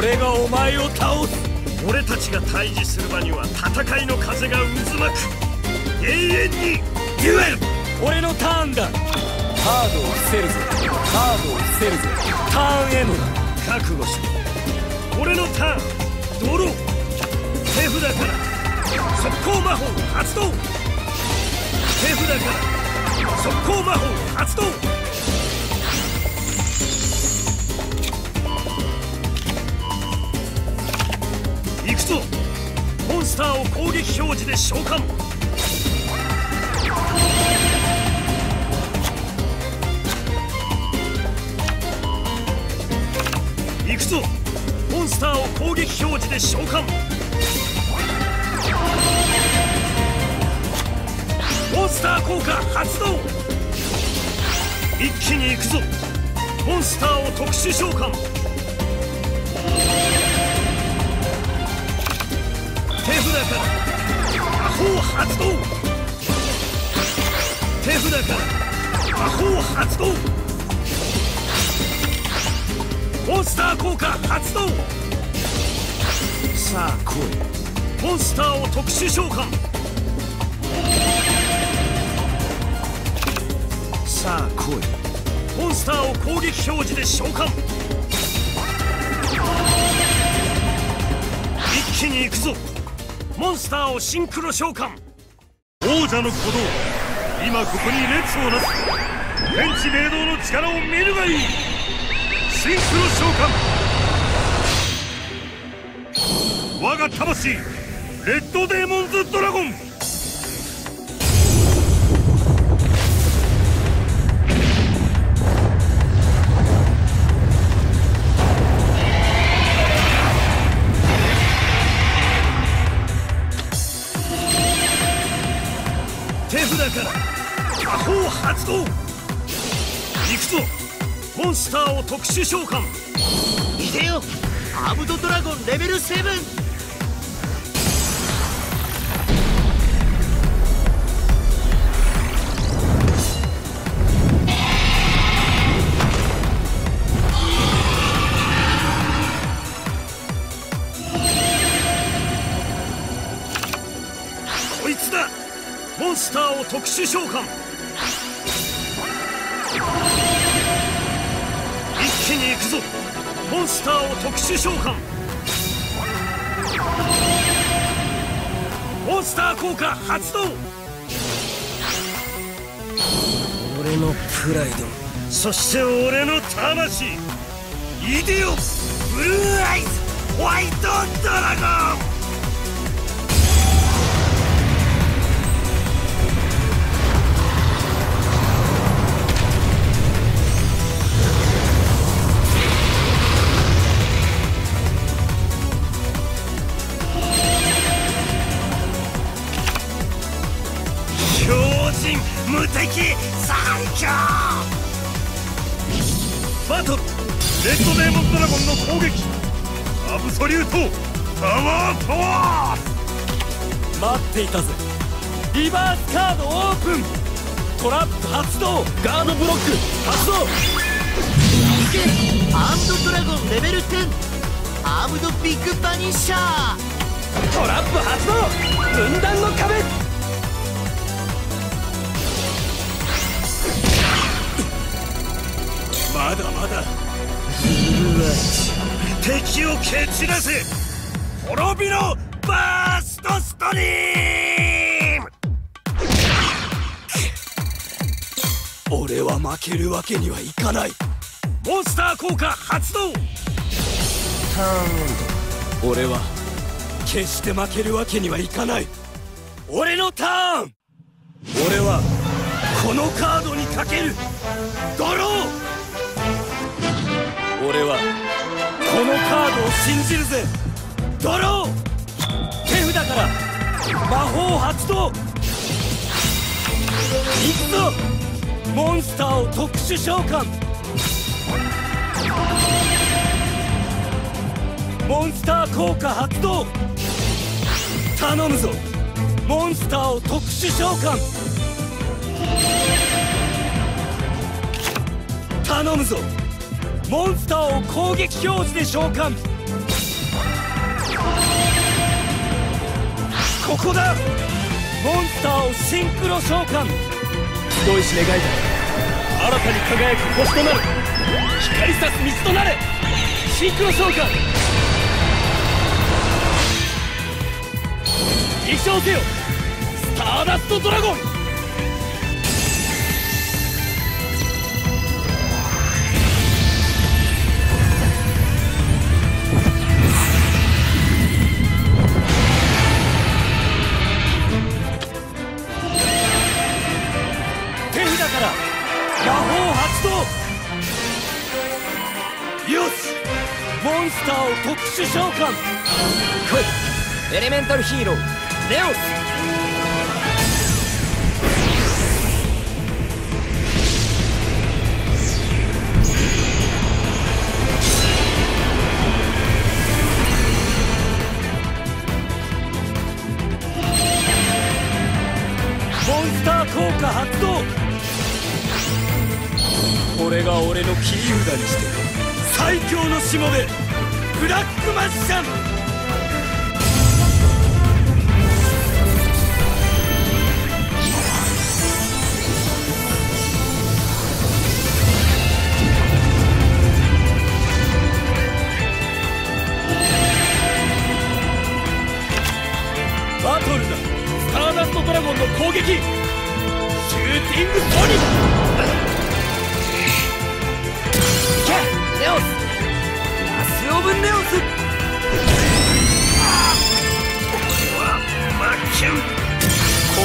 俺がお前を倒す。俺たちが対峙する場には戦いの風が渦巻く。永遠にデュエル。俺のタードを伏せるぜカードを伏せるぜターンエンドだ覚悟しろ俺のターンドロー手札から速攻魔法発動手札から速攻魔法発動行くぞモンスターを攻撃表示で召喚ぞ。モンスターを攻撃表示で召喚。モンスター効果発動。一気に行くぞ。モンスターを特殊召喚。手札から。魔法発動。手札から。魔法発動。モンスター効果発動。さあ来い。モンスターを特殊召喚。さあ来い。モンスターを攻撃表示で召喚。一気に行くぞ。モンスターをシンクロ召喚。王者の鼓動。今ここに列をなす。天地明道の力を見るがいい。シンクロ召喚我が魂レッドデーモンズドラゴン。手札から魔法発動。行くぞ。モンスターを特殊召喚。いでよ。アームドドラゴンレベル7こいつだ。モンスターを特殊召喚くぞ。モンスターを特殊召喚。モンスター効果発動。俺のプライド。そして俺の魂。イデオブルーアイズモンドラゴンの攻撃。アブソリュート。パワーパワー待っていたぜ。リバースカードオープン。トラップ発動。ガードブロック。発動。いけアームドドラゴンレベル10アームドビッグバニッシャー。トラップ発動。分断の壁。まだまだ敵を蹴散らせ滅びろバーストストリーム!俺は負けるわけにはいかない。モンスター効果発動!俺は決して負けるわけにはいかない。俺のターン!俺はこのカードにかける。ドローカードを信じるぜ。ドロー。手札から。魔法発動いくぞモンスターを特殊召喚。モンスター効果発動頼むぞ。モンスターを特殊召喚。頼むぞ。モンスターを攻撃表示で召喚。ここだ。モンスターをシンクロ召喚。人石願いだ新たに輝く星となる。光さす水となれ。シンクロ召喚。飛翔せよ。スターダストドラゴンよしモンスターを特殊召喚。来い。エレメンタルヒーローレオス。モンスター効果発動これが俺の切り札にして最強のしもべブラックマジシャン。バトルだ。スターダストドラゴンの攻撃。シューティング。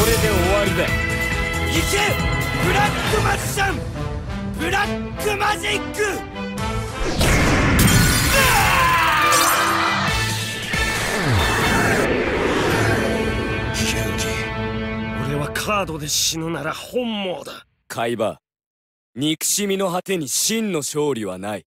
れで終わりだ。行け！ブラックマジシャン！ブラックマジック！俺はカードで死ぬなら本望だ。海馬憎しみの果てに真の勝利はない。